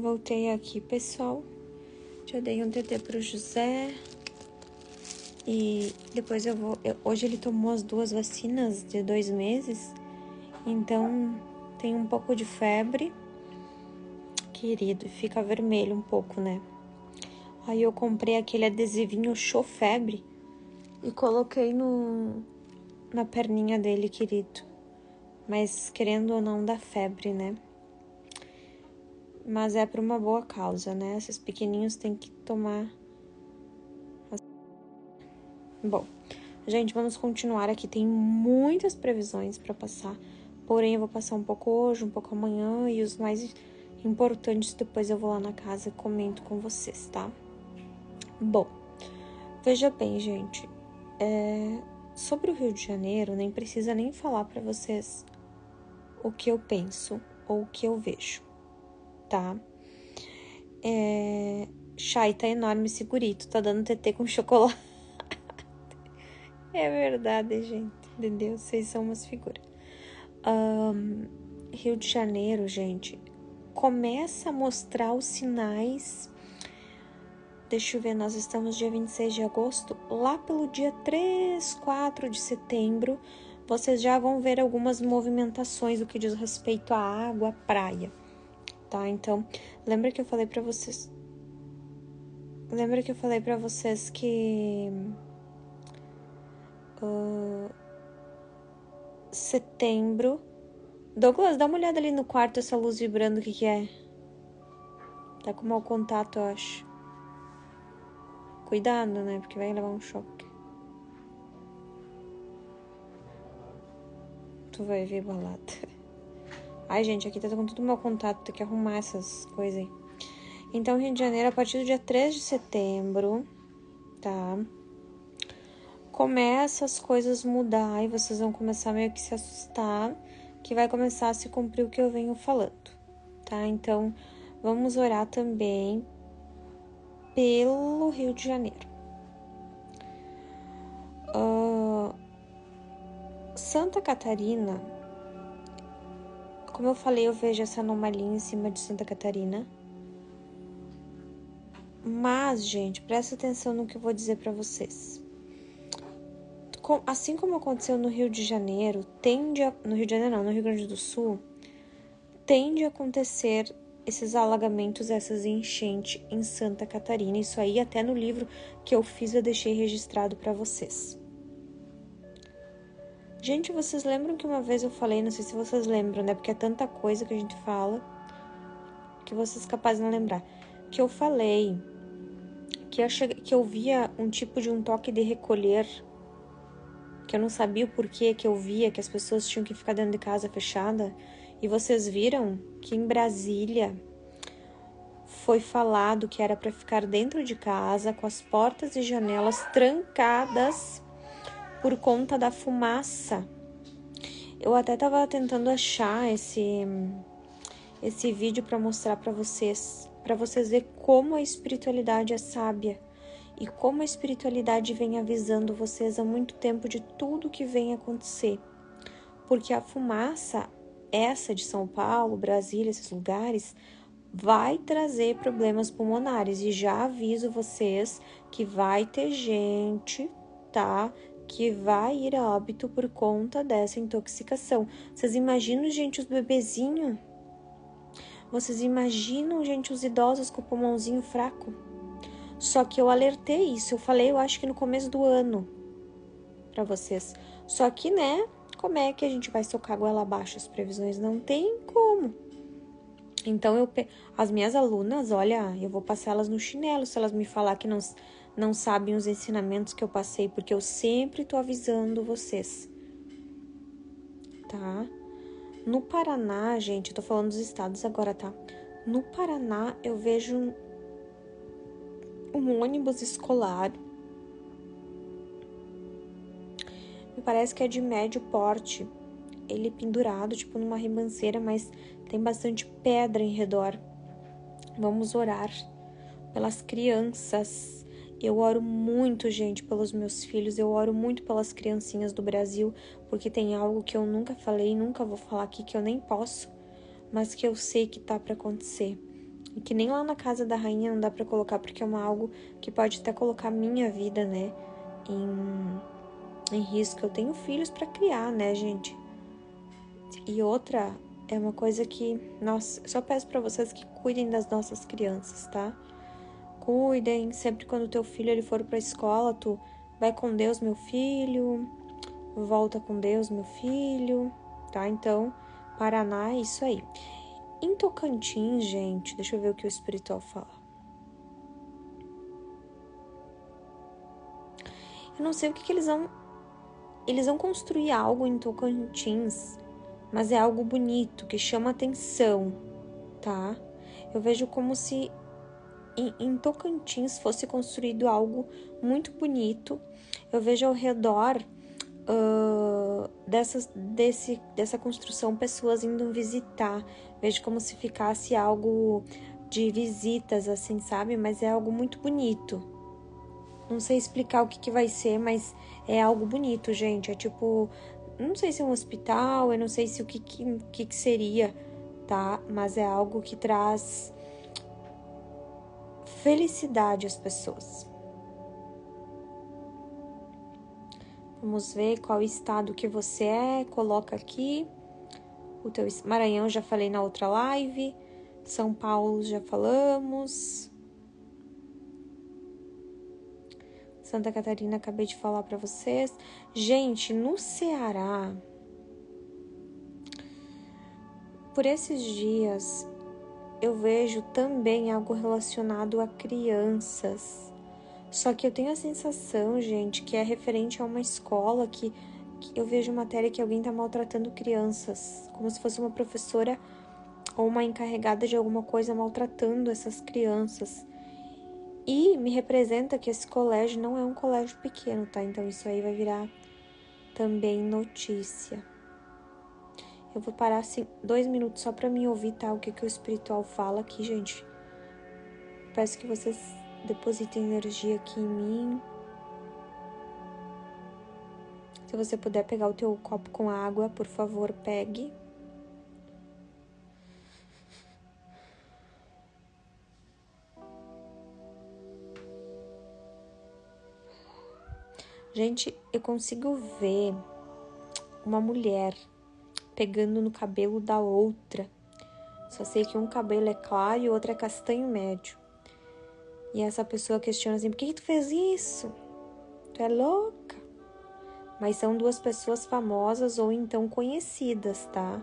voltei aqui, pessoal. Já dei um TT pro José. E depois eu vou. Eu, hoje ele tomou as duas vacinas de dois meses. Então tem um pouco de febre. Querido, fica vermelho um pouco, né? Aí eu comprei aquele adesivinho show febre e coloquei no na perninha dele, querido. Mas querendo ou não dá febre, né? Mas é para uma boa causa, né? Esses pequenininhos têm que tomar. Bom, gente, vamos continuar aqui. Tem muitas previsões para passar. Porém, eu vou passar um pouco hoje, um pouco amanhã e os mais importantes depois eu vou lá na casa e comento com vocês, tá? Bom, veja bem, gente. É... Sobre o Rio de Janeiro, nem precisa nem falar para vocês o que eu penso ou o que eu vejo tá? É... Chai tá enorme, segurito, tá dando TT com chocolate. é verdade, gente, entendeu? Vocês são umas figuras. Um, Rio de Janeiro, gente, começa a mostrar os sinais. Deixa eu ver, nós estamos dia 26 de agosto. Lá pelo dia 3, 4 de setembro, vocês já vão ver algumas movimentações do que diz respeito à água, à praia tá? Então, lembra que eu falei para vocês Lembra que eu falei para vocês que uh, setembro Douglas, dá uma olhada ali no quarto essa luz vibrando, o que que é? Tá com mau contato, eu acho. Cuidado, né? Porque vai levar um choque. Tu vai ver balada. Ai, gente, aqui tá com tudo meu contato, tem que arrumar essas coisas aí. Então, Rio de Janeiro, a partir do dia 3 de setembro, tá? Começa as coisas mudar e vocês vão começar meio que se assustar, que vai começar a se cumprir o que eu venho falando, tá? Então, vamos orar também pelo Rio de Janeiro. Uh, Santa Catarina como eu falei, eu vejo essa anomalia em cima de Santa Catarina. Mas, gente, presta atenção no que eu vou dizer para vocês. Assim como aconteceu no Rio de Janeiro, tende a, no Rio de Janeiro não, no Rio Grande do Sul, tende a acontecer esses alagamentos, essas enchentes em Santa Catarina. Isso aí até no livro que eu fiz eu deixei registrado para vocês. Gente, vocês lembram que uma vez eu falei, não sei se vocês lembram, né? Porque é tanta coisa que a gente fala que vocês capazes de não lembrar. Que eu falei que eu, cheguei, que eu via um tipo de um toque de recolher, que eu não sabia o porquê que eu via que as pessoas tinham que ficar dentro de casa fechada. E vocês viram que em Brasília foi falado que era para ficar dentro de casa com as portas e janelas trancadas por conta da fumaça. Eu até tava tentando achar esse esse vídeo para mostrar para vocês, para vocês ver como a espiritualidade é sábia e como a espiritualidade vem avisando vocês há muito tempo de tudo que vem acontecer. Porque a fumaça, essa de São Paulo, Brasília, esses lugares, vai trazer problemas pulmonares e já aviso vocês que vai ter gente, tá? Que vai ir a óbito por conta dessa intoxicação. Vocês imaginam, gente, os bebezinhos? Vocês imaginam, gente, os idosos com o pulmãozinho fraco? Só que eu alertei isso, eu falei, eu acho que no começo do ano para vocês. Só que, né, como é que a gente vai socar goela abaixo as previsões? Não tem como. Então eu as minhas alunas, olha, eu vou passar elas no chinelo se elas me falar que não não sabem os ensinamentos que eu passei, porque eu sempre tô avisando vocês. Tá? No Paraná, gente, eu tô falando dos estados agora, tá? No Paraná, eu vejo um, um ônibus escolar. Me parece que é de médio porte. Ele pendurado, tipo numa ribanceira, mas tem bastante pedra em redor. Vamos orar pelas crianças eu oro muito, gente, pelos meus filhos, eu oro muito pelas criancinhas do Brasil, porque tem algo que eu nunca falei, nunca vou falar aqui, que eu nem posso, mas que eu sei que tá para acontecer. E que nem lá na casa da rainha não dá para colocar porque é uma algo que pode até colocar minha vida, né, em, em risco. Eu tenho filhos para criar, né, gente? E outra é uma coisa que, nossa, só peço para vocês que cuidem das nossas crianças, tá? Cuidem, sempre quando teu filho ele for para escola, tu vai com Deus, meu filho, volta com Deus, meu filho, tá? Então, Paraná é isso aí. Em Tocantins, gente, deixa eu ver o que o espiritual fala. Eu não sei o que, que eles vão. Eles vão construir algo em Tocantins, mas é algo bonito, que chama atenção, tá? Eu vejo como se em, Tocantins fosse construído algo muito bonito. Eu vejo ao redor uh, dessas, desse, dessa construção pessoas indo visitar. Vejo como se ficasse algo de visitas, assim, sabe? Mas é algo muito bonito. Não sei explicar o que, que vai ser, mas é algo bonito, gente. É tipo, não sei se é um hospital, eu não sei se o que, que, que, que seria, tá? Mas é algo que traz felicidade às pessoas. Vamos ver qual estado que você é. Coloca aqui. O teu Maranhão já falei na outra live. São Paulo já falamos. Santa Catarina acabei de falar para vocês. Gente, no Ceará, por esses dias eu vejo também algo relacionado a crianças. Só que eu tenho a sensação, gente, que é referente a uma escola que, que eu vejo matéria que alguém está maltratando crianças, como se fosse uma professora ou uma encarregada de alguma coisa maltratando essas crianças. E me representa que esse colégio não é um colégio pequeno, tá? Então isso aí vai virar também notícia. Eu vou parar assim dois minutos só para me ouvir, tá? O que, que o espiritual fala aqui, gente. Peço que vocês depositem energia aqui em mim. Se você puder pegar o teu copo com água, por favor, pegue. Gente, eu consigo ver uma mulher pegando no cabelo da outra. Só sei que um cabelo é claro e o outro é castanho médio. E essa pessoa questiona assim: por que, que tu fez isso? Tu é louca? Mas são duas pessoas famosas ou então conhecidas, tá?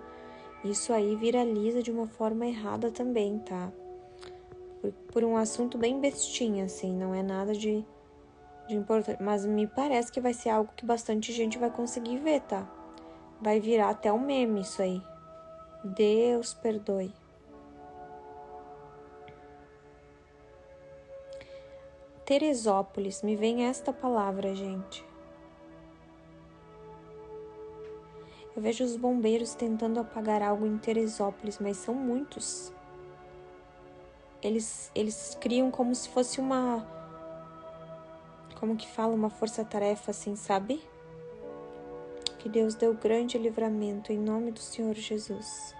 Isso aí viraliza de uma forma errada também, tá? Por, por um assunto bem bestinha, assim, não é nada de, de importante. Mas me parece que vai ser algo que bastante gente vai conseguir ver, tá? Vai virar até um meme isso aí. Deus perdoe. Teresópolis, me vem esta palavra, gente. Eu vejo os bombeiros tentando apagar algo em Teresópolis, mas são muitos. Eles, eles criam como se fosse uma. Como que fala? Uma força-tarefa, assim, sabe? Que Deus deu grande livramento em nome do Senhor Jesus.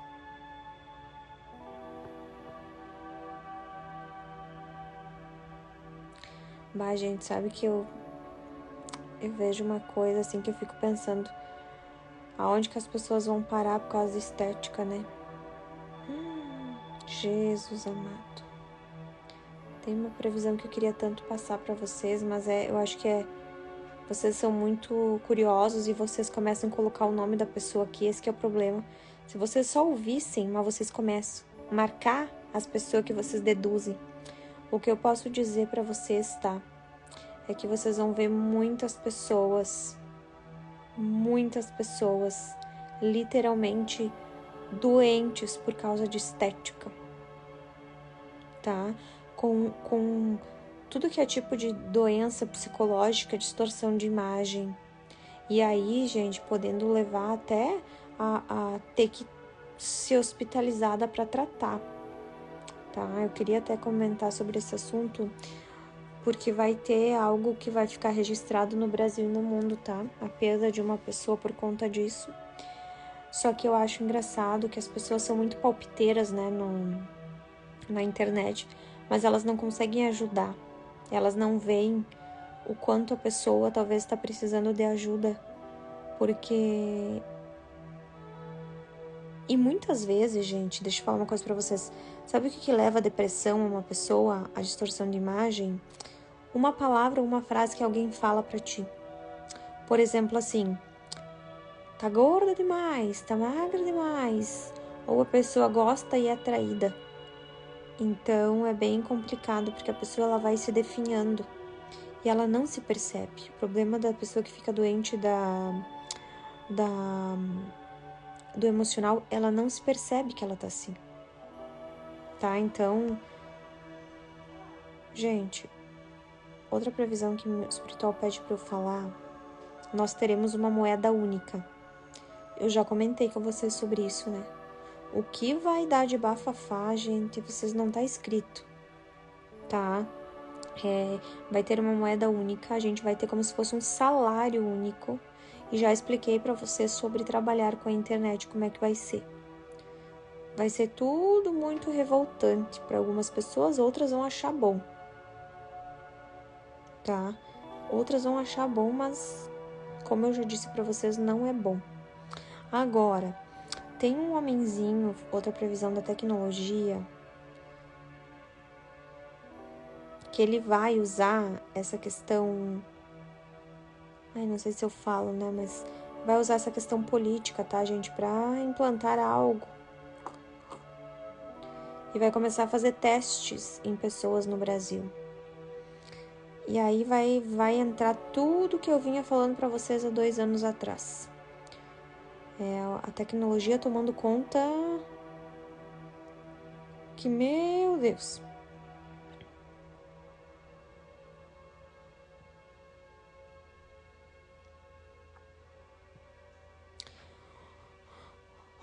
Mas, gente, sabe que eu, eu vejo uma coisa assim que eu fico pensando aonde que as pessoas vão parar por causa da estética, né? Hum, Jesus amado. Tem uma previsão que eu queria tanto passar para vocês, mas é, eu acho que é vocês são muito curiosos e vocês começam a colocar o nome da pessoa aqui, esse que é o problema. Se vocês só ouvissem, mas vocês começam a marcar as pessoas que vocês deduzem. O que eu posso dizer para vocês, tá? É que vocês vão ver muitas pessoas, muitas pessoas literalmente doentes por causa de estética, tá? Com, com tudo que é tipo de doença psicológica, distorção de imagem. E aí, gente, podendo levar até a, a ter que ser hospitalizada para tratar tá? Eu queria até comentar sobre esse assunto porque vai ter algo que vai ficar registrado no Brasil e no mundo, tá? A perda de uma pessoa por conta disso. Só que eu acho engraçado que as pessoas são muito palpiteiras, né, no, na internet, mas elas não conseguem ajudar. Elas não veem o quanto a pessoa talvez está precisando de ajuda, porque e muitas vezes, gente, deixa eu falar uma coisa para vocês. Sabe o que, que leva a depressão a uma pessoa, a distorção de imagem? Uma palavra uma frase que alguém fala para ti. Por exemplo, assim: tá gorda demais, tá magra demais. Ou a pessoa gosta e é atraída. Então é bem complicado porque a pessoa ela vai se definhando e ela não se percebe. O problema da pessoa que fica doente da da do emocional, ela não se percebe que ela tá assim. Tá? Então, gente, outra previsão que o espiritual pede para eu falar, nós teremos uma moeda única. Eu já comentei com vocês sobre isso, né? O que vai dar de bafafá, gente, vocês não tá escrito, tá? É, vai ter uma moeda única, a gente vai ter como se fosse um salário único e já expliquei para você sobre trabalhar com a internet, como é que vai ser. Vai ser tudo muito revoltante para algumas pessoas, outras vão achar bom. Tá? Outras vão achar bom, mas como eu já disse para vocês, não é bom. Agora, tem um homenzinho, outra previsão da tecnologia, que ele vai usar essa questão Ai, não sei se eu falo, né? Mas vai usar essa questão política, tá, gente? Pra implantar algo. E vai começar a fazer testes em pessoas no Brasil. E aí vai, vai entrar tudo que eu vinha falando para vocês há dois anos atrás. É, a tecnologia tomando conta que, meu Deus,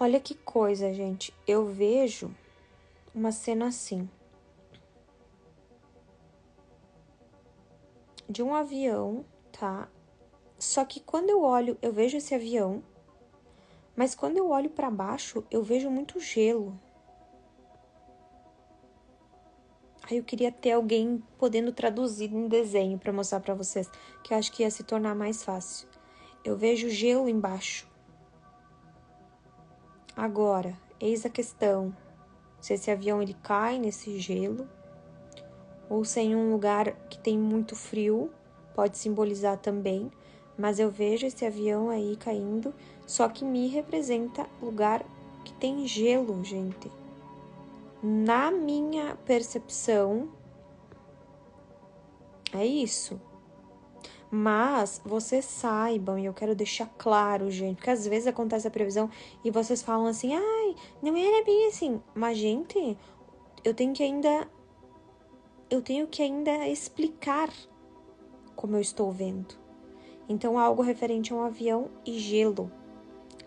Olha que coisa, gente. Eu vejo uma cena assim. De um avião, tá? Só que quando eu olho, eu vejo esse avião, mas quando eu olho para baixo, eu vejo muito gelo. Aí eu queria ter alguém podendo traduzir em desenho para mostrar para vocês, que eu acho que ia se tornar mais fácil. Eu vejo gelo embaixo. Agora, eis a questão: se esse avião ele cai nesse gelo ou se em um lugar que tem muito frio, pode simbolizar também, mas eu vejo esse avião aí caindo, só que me representa lugar que tem gelo, gente. Na minha percepção, é isso. Mas vocês saibam, e eu quero deixar claro, gente, porque às vezes acontece a previsão e vocês falam assim, ai, não era bem assim. Mas, gente, eu tenho que ainda. Eu tenho que ainda explicar como eu estou vendo. Então, algo referente a um avião e gelo.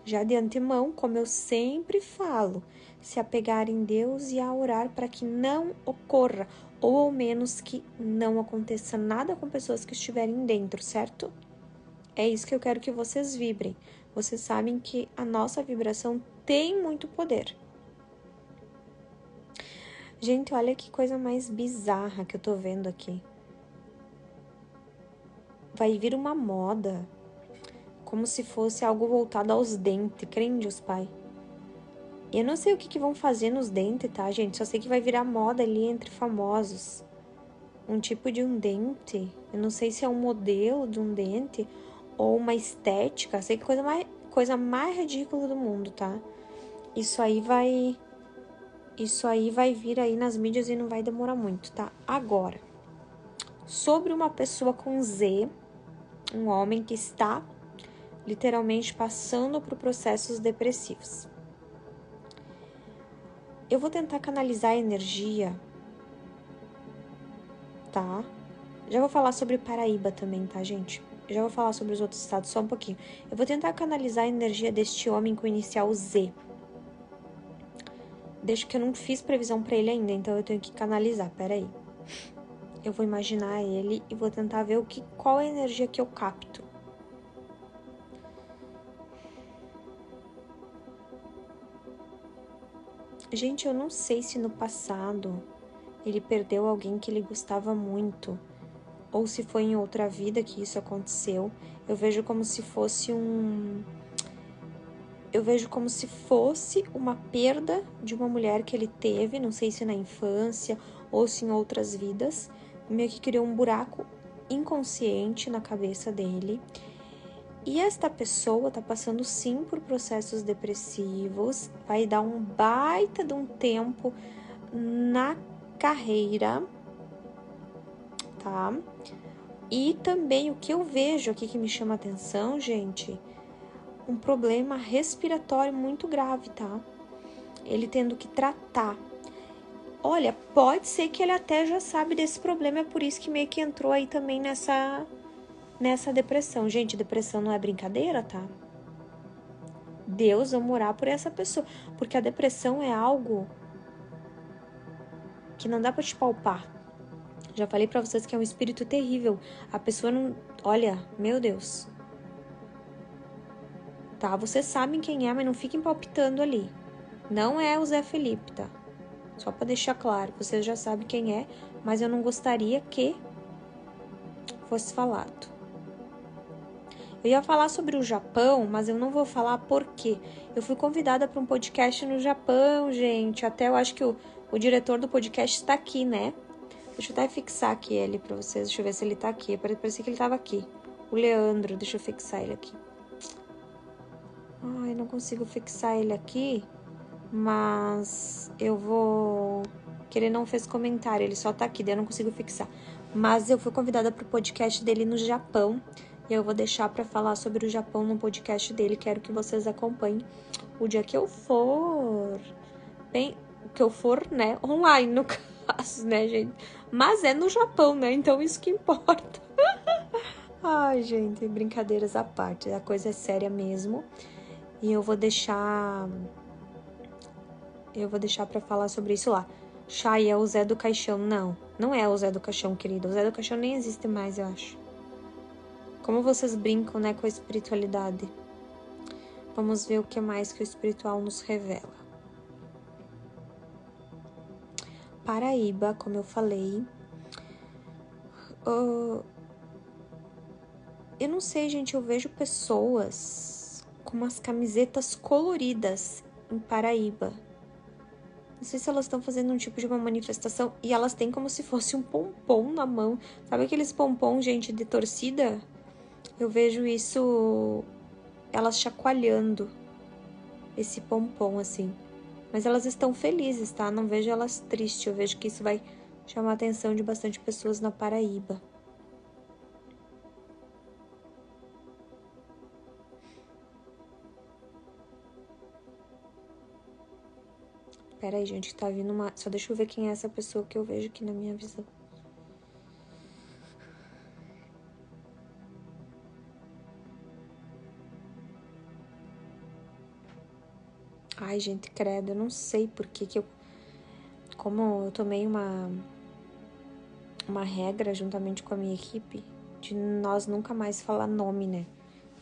Já de antemão, como eu sempre falo, se apegar em Deus e a orar para que não ocorra ou ao menos que não aconteça nada com pessoas que estiverem dentro, certo? É isso que eu quero que vocês vibrem. Vocês sabem que a nossa vibração tem muito poder. Gente, olha que coisa mais bizarra que eu tô vendo aqui. Vai vir uma moda, como se fosse algo voltado aos dentes, crente os pai. Eu não sei o que, que vão fazer nos dentes, tá, gente? Só sei que vai virar moda ali entre famosos. Um tipo de um dente. Eu não sei se é um modelo de um dente ou uma estética. Sei que coisa mais, coisa mais ridícula do mundo, tá? Isso aí vai. Isso aí vai vir aí nas mídias e não vai demorar muito, tá? Agora, sobre uma pessoa com Z, um homem que está literalmente passando por processos depressivos. Eu vou tentar canalizar a energia, tá? Já vou falar sobre Paraíba também, tá, gente? Já vou falar sobre os outros estados só um pouquinho. Eu vou tentar canalizar a energia deste homem com inicial Z. Deixa que eu não fiz previsão para ele ainda, então eu tenho que canalizar. Pera aí. Eu vou imaginar ele e vou tentar ver o que, qual é a energia que eu capto. Gente, eu não sei se no passado ele perdeu alguém que ele gostava muito ou se foi em outra vida que isso aconteceu. Eu vejo como se fosse um eu vejo como se fosse uma perda de uma mulher que ele teve, não sei se na infância ou se em outras vidas, meio que criou um buraco inconsciente na cabeça dele. E esta pessoa tá passando sim por processos depressivos, vai dar um baita de um tempo na carreira, tá? E também o que eu vejo aqui que me chama atenção, gente, um problema respiratório muito grave, tá? Ele tendo que tratar. Olha, pode ser que ele até já sabe desse problema, é por isso que meio que entrou aí também nessa nessa depressão. Gente, depressão não é brincadeira, tá? Deus, vamos orar por essa pessoa, porque a depressão é algo que não dá para te palpar. Já falei para vocês que é um espírito terrível. A pessoa não, olha, meu Deus, tá? Vocês sabem quem é, mas não fiquem palpitando ali. Não é o Zé Felipe, tá? Só para deixar claro, vocês já sabem quem é, mas eu não gostaria que fosse falado. Eu ia falar sobre o Japão, mas eu não vou falar por quê. Eu fui convidada para um podcast no Japão, gente. Até eu acho que o, o diretor do podcast está aqui, né? Deixa eu até fixar aqui ele para vocês. Deixa eu ver se ele está aqui. Parecia que ele estava aqui. O Leandro, deixa eu fixar ele aqui. Ai, não consigo fixar ele aqui, mas eu vou. Que ele não fez comentário, ele só tá aqui, daí eu não consigo fixar. Mas eu fui convidada pro podcast dele no Japão. E eu vou deixar para falar sobre o Japão no podcast dele. Quero que vocês acompanhem o dia que eu for. Bem, que eu for, né? Online, no caso, né, gente? Mas é no Japão, né? Então isso que importa. Ai, gente, brincadeiras à parte. A coisa é séria mesmo. E eu vou deixar. Eu vou deixar para falar sobre isso lá. Chay é o Zé do Caixão. Não, não é o Zé do Caixão, querido. O Zé do Caixão nem existe mais, eu acho. Como vocês brincam, né, com a espiritualidade. Vamos ver o que mais que o espiritual nos revela. Paraíba, como eu falei. Uh, eu não sei, gente, eu vejo pessoas com umas camisetas coloridas em Paraíba. Não sei se elas estão fazendo um tipo de uma manifestação e elas têm como se fosse um pompom na mão. Sabe aqueles pompom, gente, de torcida? Eu vejo isso elas chacoalhando esse pompom assim. Mas elas estão felizes, tá? Não vejo elas tristes. Eu vejo que isso vai chamar a atenção de bastante pessoas na Paraíba. Pera aí, gente, tá vindo uma. Só deixa eu ver quem é essa pessoa que eu vejo aqui na minha visão. Ai, gente, credo, eu não sei por que que eu. Como eu tomei uma. Uma regra juntamente com a minha equipe de nós nunca mais falar nome, né?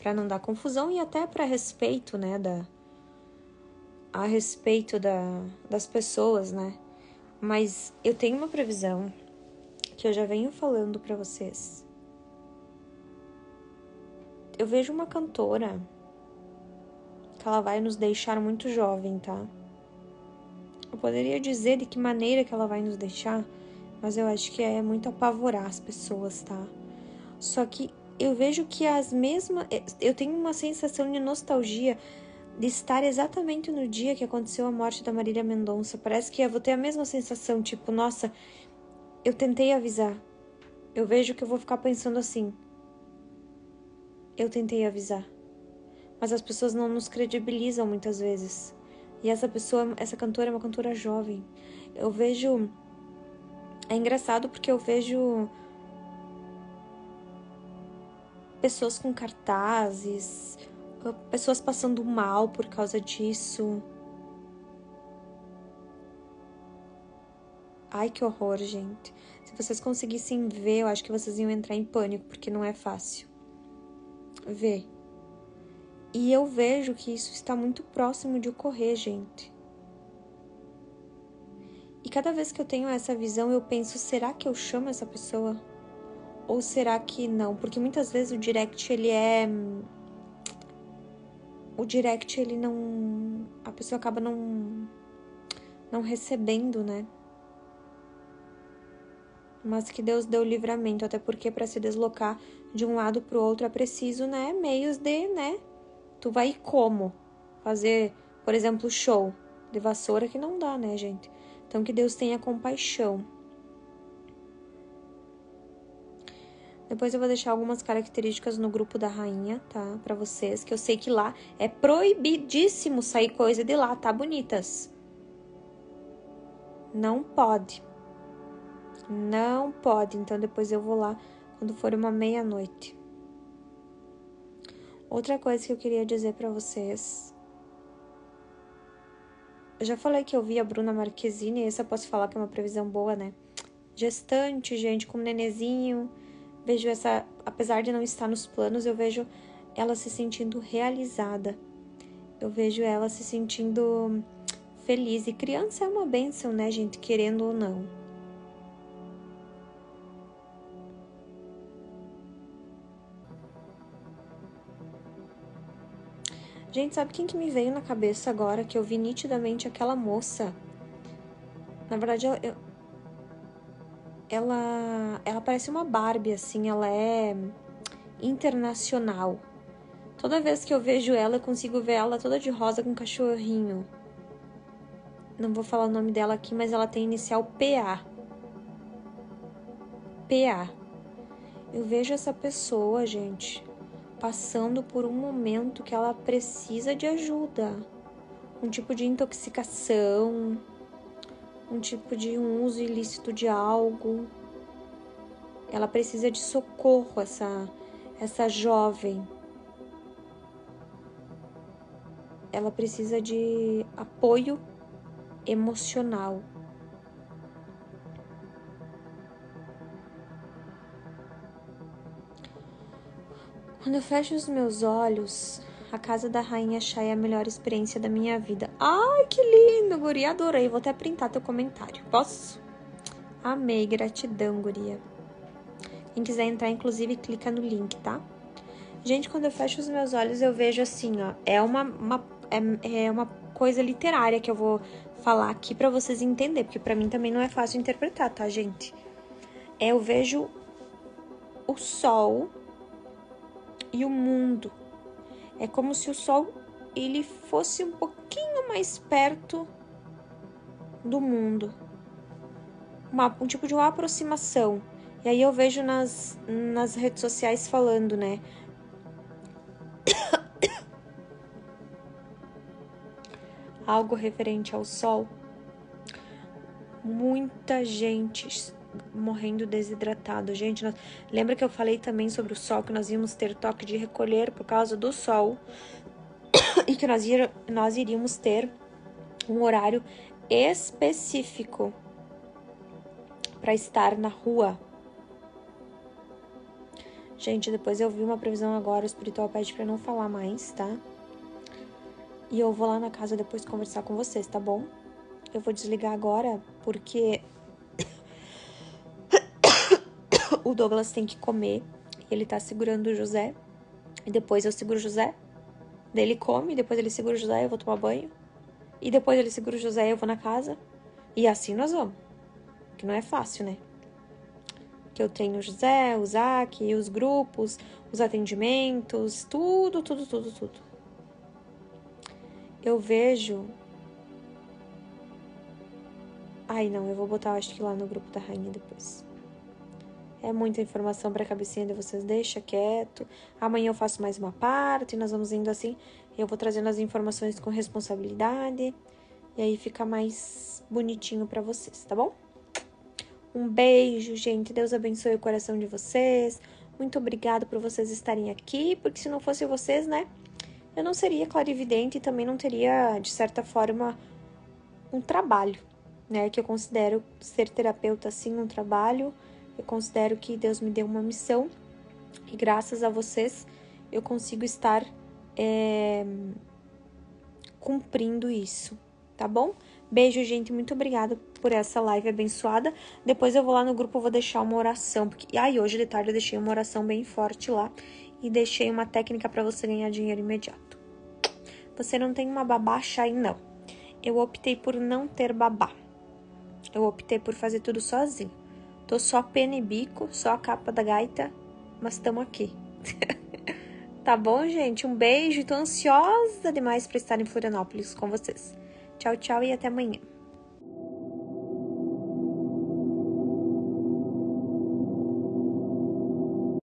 Pra não dar confusão e até para respeito, né? Da, a respeito da, das pessoas, né? Mas eu tenho uma previsão que eu já venho falando para vocês. Eu vejo uma cantora que ela vai nos deixar muito jovem, tá? Eu poderia dizer de que maneira que ela vai nos deixar, mas eu acho que é muito apavorar as pessoas, tá? Só que eu vejo que as mesmas. Eu tenho uma sensação de nostalgia de estar exatamente no dia que aconteceu a morte da Marília Mendonça. Parece que eu vou ter a mesma sensação, tipo, nossa, eu tentei avisar. Eu vejo que eu vou ficar pensando assim. Eu tentei avisar. Mas as pessoas não nos credibilizam muitas vezes. E essa pessoa, essa cantora é uma cantora jovem. Eu vejo. É engraçado porque eu vejo pessoas com cartazes, pessoas passando mal por causa disso. Ai, que horror, gente. Se vocês conseguissem ver, eu acho que vocês iam entrar em pânico, porque não é fácil. Ver. E eu vejo que isso está muito próximo de ocorrer, gente. E cada vez que eu tenho essa visão, eu penso: será que eu chamo essa pessoa? Ou será que não? Porque muitas vezes o direct ele é o direct ele não a pessoa acaba não não recebendo, né? Mas que Deus deu livramento, até porque para se deslocar de um lado para o outro é preciso, né, meios de, né? Tu vai como fazer, por exemplo, show de vassoura que não dá, né, gente? Então que Deus tenha compaixão. Depois eu vou deixar algumas características no grupo da rainha, tá? Para vocês, que eu sei que lá é proibidíssimo sair coisa de lá, tá, bonitas? Não pode. Não pode. Então depois eu vou lá quando for uma meia-noite. Outra coisa que eu queria dizer para vocês. Eu já falei que eu vi a Bruna Marquezine, essa eu posso falar que é uma previsão boa, né? Gestante, gente, com um nenezinho vejo essa, apesar de não estar nos planos, eu vejo ela se sentindo realizada. Eu vejo ela se sentindo feliz. E criança é uma benção, né, gente? Querendo ou não. Gente, sabe quem que me veio na cabeça agora? Que eu vi nitidamente aquela moça. Na verdade, eu, eu, ela, ela parece uma Barbie, assim, ela é internacional. Toda vez que eu vejo ela, eu consigo ver ela toda de rosa com um cachorrinho. Não vou falar o nome dela aqui, mas ela tem inicial PA. PA. Eu vejo essa pessoa, gente, passando por um momento que ela precisa de ajuda. Um tipo de intoxicação, um tipo de um uso ilícito de algo. Ela precisa de socorro, essa, essa jovem. Ela precisa de apoio emocional. Quando eu fecho os meus olhos, a casa da rainha Shai é a melhor experiência da minha vida. Ai, que lindo, guria. Adorei. Vou até printar teu comentário. Posso? Amei. Gratidão, guria. Quem quiser entrar, inclusive, clica no link, tá? Gente, quando eu fecho os meus olhos, eu vejo assim, ó. É uma, uma, é, é uma coisa literária que eu vou falar aqui para vocês entenderem, porque para mim também não é fácil interpretar, tá, gente? É, eu vejo o sol e o mundo é como se o Sol ele fosse um pouquinho mais perto do mundo. Uma, um tipo de uma aproximação. E aí eu vejo nas, nas redes sociais falando, né? Algo referente ao sol. Muita gente morrendo desidratado. Gente, nós... lembra que eu falei também sobre o sol, que nós íamos ter toque de recolher por causa do sol e que nós, ir... nós iríamos ter um horário específico para estar na rua. Gente, depois eu vi uma previsão agora, o espiritual pede para não falar mais, tá? E eu vou lá na casa depois conversar com vocês, tá bom? Eu vou desligar agora porque o Douglas tem que comer. Ele tá segurando o José. E depois eu seguro o José. Daí ele come, depois ele segura o José, eu vou tomar banho. E depois ele segura o José, eu vou na casa. E assim nós vamos. Que não é fácil, né? Que eu treino o José, o Zac, os grupos, os atendimentos, tudo, tudo, tudo, tudo. Eu vejo. Ai, não, eu vou botar, acho que lá no grupo da rainha depois. É muita informação para a cabecinha de vocês, deixa quieto. Amanhã eu faço mais uma parte, nós vamos indo assim. Eu vou trazendo as informações com responsabilidade. E aí fica mais bonitinho para vocês, tá bom? Um beijo, gente. Deus abençoe o coração de vocês. Muito obrigada por vocês estarem aqui, porque se não fosse vocês, né, eu não seria clarividente e também não teria, de certa forma, um trabalho, né? Que eu considero ser terapeuta, sim, um trabalho eu considero que Deus me deu uma missão e graças a vocês eu consigo estar é, cumprindo isso, tá bom? Beijo, gente. Muito obrigada por essa live abençoada. Depois eu vou lá no grupo, vou deixar uma oração. Porque... Ai, hoje de tarde eu deixei uma oração bem forte lá. E deixei uma técnica para você ganhar dinheiro imediato. Você não tem uma babá aí, não. Eu optei por não ter babá. Eu optei por fazer tudo sozinho. Tô só pena e bico, só a capa da gaita, mas estamos aqui. tá bom, gente? Um beijo. Tô ansiosa demais para estar em Florianópolis com vocês. Tchau, tchau e até amanhã.